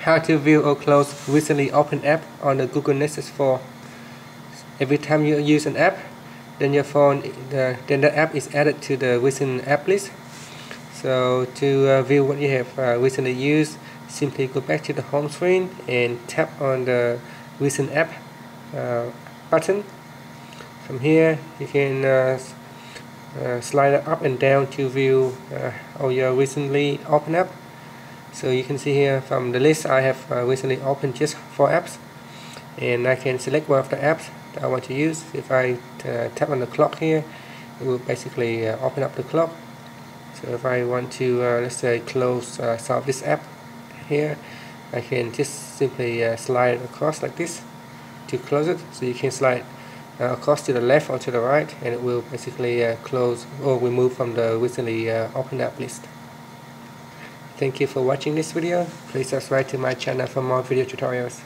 how to view or close recently opened app on the Google Nexus 4. Every time you use an app, then your phone, the, then the app is added to the recent app list. So to uh, view what you have uh, recently used, simply go back to the home screen and tap on the recent app uh, button. From here, you can uh, uh, slide up and down to view uh, all your recently opened app so you can see here from the list I have uh, recently opened just four apps. And I can select one of the apps that I want to use. If I uh, tap on the clock here it will basically uh, open up the clock. So if I want to uh, let's say close uh, some of this app here I can just simply uh, slide across like this to close it. So you can slide across to the left or to the right and it will basically close or remove from the recently opened app list Thank you for watching this video. Please subscribe to my channel for more video tutorials.